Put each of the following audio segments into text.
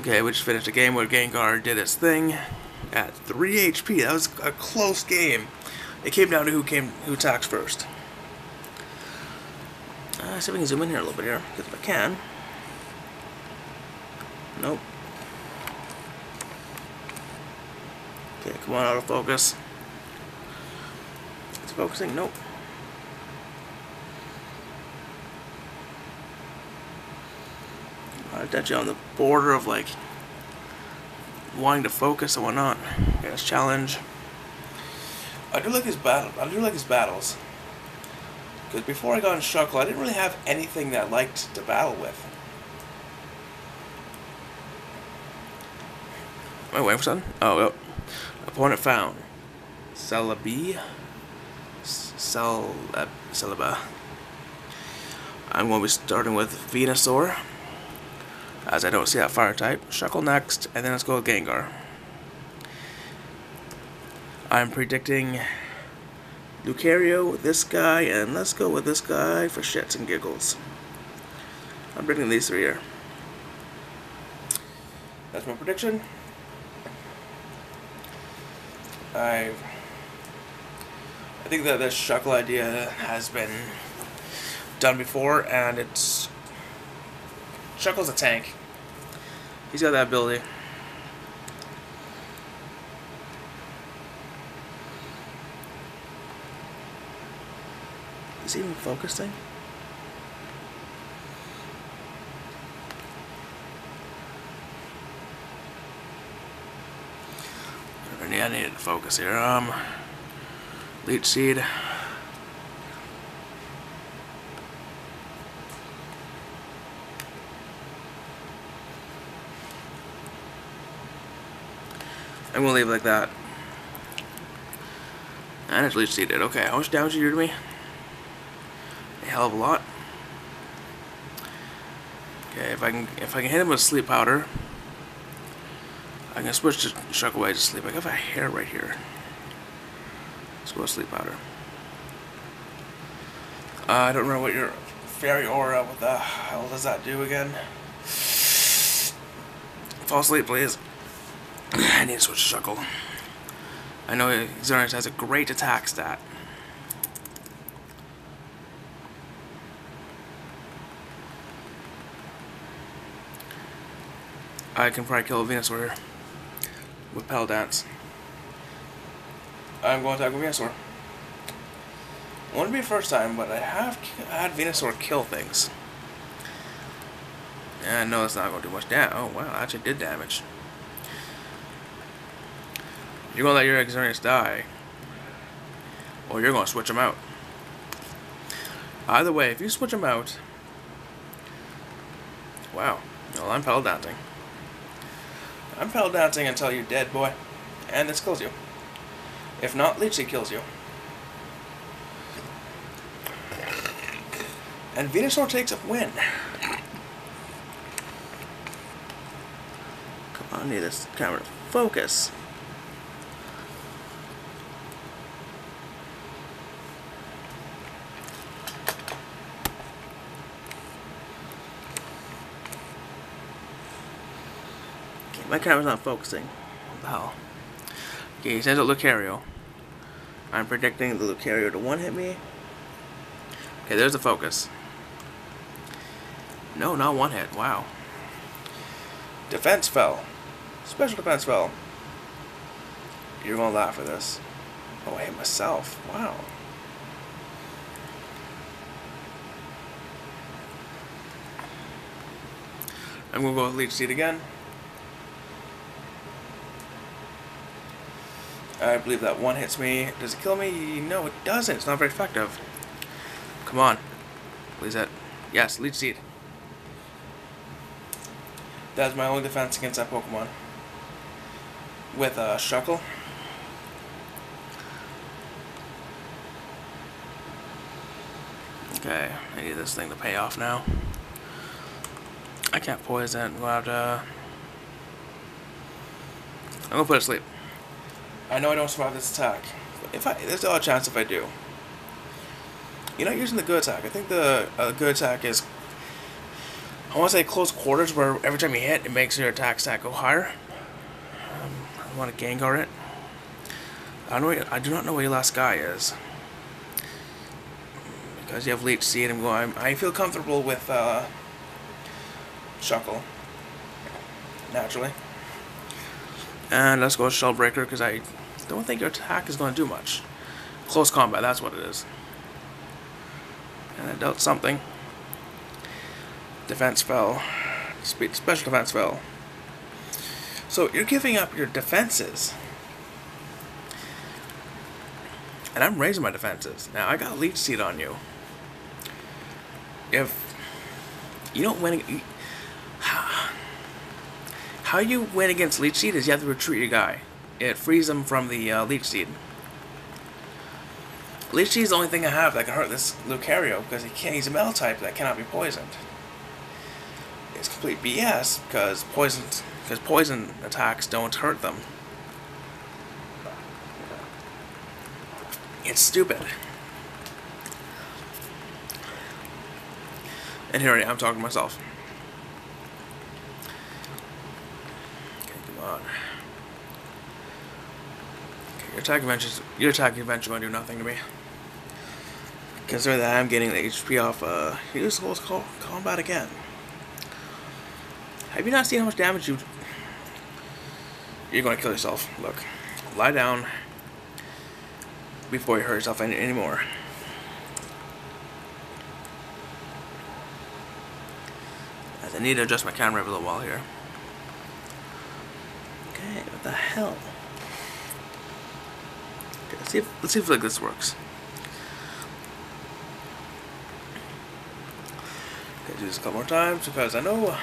Okay, we just finished a game where Gengar did its thing at 3 HP. That was a close game. It came down to who came who attacks first. Uh, see if we can zoom in here a little bit here, because if I can. Nope. Okay, come on, autofocus. It's focusing, nope. I'm actually on the border of like wanting to focus and whatnot. Okay, let's challenge. I do like his battle. I do like his battles. Because before I got in Shuckle, I didn't really have anything that I liked to battle with. Am I waiting for something? Oh, yep. Opponent found. Celebi. Cel uh, Celebi. I'm going to be starting with Venusaur. As I don't see that fire type. Shuckle next, and then let's go with Gengar. I'm predicting Lucario, this guy, and let's go with this guy for shits and giggles. I'm predicting these three here. That's my prediction. I I think that this Shuckle idea has been done before, and it's Shuckle's a tank. He's got that ability. Is he even focusing? I need to focus here. Um, leech seed. I'm gonna leave it like that. And it's leech seeded. Okay, how much damage did you do to me? A hell of a lot. Okay, if I can if I can hit him with sleep powder, I can switch to shock away to sleep. I have a hair right here. Let's go with sleep powder. Uh, I don't remember what your fairy aura, what the hell does that do again? Fall asleep, please. I need to switch to Shuckle. I know Xerneas has a great attack stat. I can probably kill a Venusaur with Petal Dance. I'm going to attack with Venusaur. Wouldn't be first time, but I have had Venusaur kill things. And I know it's not going to do much damage. Oh, wow, actually did damage. You're to let your Xerneas die. Or you're to switch them out. Either way, if you switch them out... Wow. Well, I'm Petal Dancing. I'm Petal Dancing until you're dead, boy. And this kills you. If not, Leechy kills you. And Venusaur takes a win. Come on, I need this camera to focus. My camera's not focusing. What the hell? Okay, he says a Lucario. I'm predicting the Lucario to one hit me. Okay, there's the focus. No, not one hit. Wow. Defense fell. Special defense fell. You're gonna laugh at this. Oh, I hit myself. Wow. I'm gonna go with Leech Seed again. I believe that one hits me. Does it kill me? No, it doesn't. It's not very effective. Come on. Please that. Yes, Leech Seed. That's my only defense against that Pokemon. With a uh, Shuckle. Okay, I need this thing to pay off now. I can't poison. We'll have to... I'm gonna put it to sleep. I know I don't survive this attack. If I, there's a chance if I do. You're not using the good attack. I think the uh, good attack is I want to say close quarters where every time you hit, it makes your attack stat go higher. Um, I want to Gengar it. I don't know. I do not know where your last guy is because you have Leech Seed. I'm going. I feel comfortable with uh, Shuckle naturally. And let's go Shell Breaker because I don't think your attack is going to do much. Close combat, that's what it is. And I dealt something. Defense fell. Special defense fell. So you're giving up your defenses. And I'm raising my defenses. Now I got Leech Seed on you. If you don't win, how you win against Leech Seed is you have to retreat your guy. It frees him from the uh, Leech Seed. Leech Seed is the only thing I have that can hurt this Lucario because he can't. He's a metal type that cannot be poisoned. It's complete BS because poison because poison attacks don't hurt them. It's stupid. And here I am talking to myself. On. Okay, your attack adventures your attack adventure won't do nothing to me. Consider that I'm getting the HP off uh use close call combat again. Have you not seen how much damage you you're gonna kill yourself. Look. Lie down before you hurt yourself any anymore. I need to adjust my camera a little while here. What the hell? Okay, let's see if let's see if like this works. Okay, do this a couple more times because I know uh,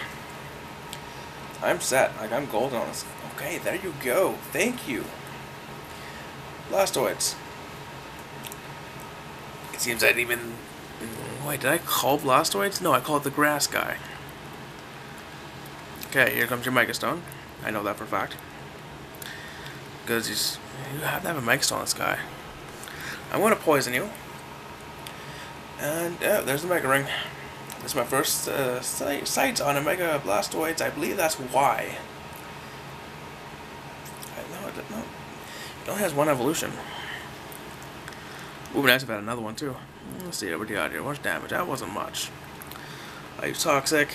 I'm set. Like I'm golden on this. Okay, there you go. Thank you. Blastoise. It seems I didn't even. Wait, did I call Blastoise? No, I called the grass guy. Okay, here comes your Megastone. I know that for a fact. Because he's, you have to have a Megastone on this guy. I'm going to poison you. And uh, there's the Mega Ring. This is my first uh, sight on a Mega Blastoise. I believe that's why. I, no, it, no, it only has one evolution. Be nice if I had another one too. Let's see what we got here. What's damage? That wasn't much. I use Toxic.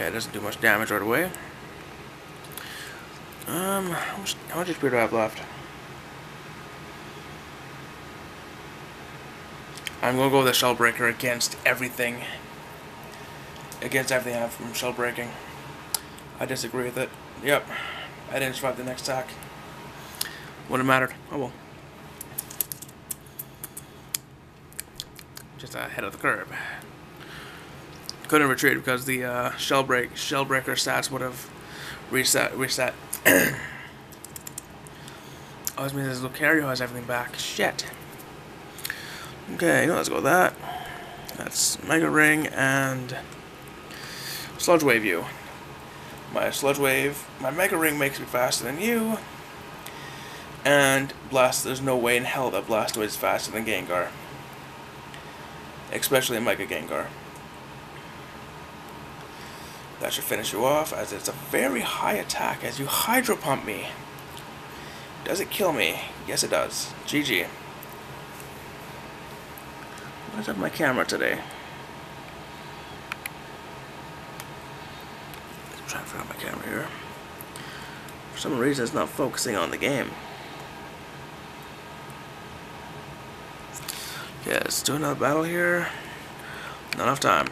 Okay, it doesn't do much damage right away. Um, how much, how much HP do I have left? I'm gonna go with the Shell Breaker against everything. Against everything I have from Shell Breaking. I disagree with it. Yep. I didn't survive the next attack. Wouldn't mattered. Oh well. Just ahead of the curve couldn't retreat because the uh, shell break shell breaker stats would have reset reset. oh, this means Lucario has everything back. Shit. Okay, let's go with that. That's Mega Ring and Sludge Wave you. My Sludge Wave, my Mega Ring makes me faster than you. And Blast, there's no way in hell that Blastoise is faster than Gengar. Especially Mega Gengar. That should finish you off, as it's a very high attack as you Hydro Pump me. Does it kill me? Yes, it does. GG. Where's up my camera today? I'm trying to out my camera here. For some reason, it's not focusing on the game. Yeah, let's do another battle here. Not enough time.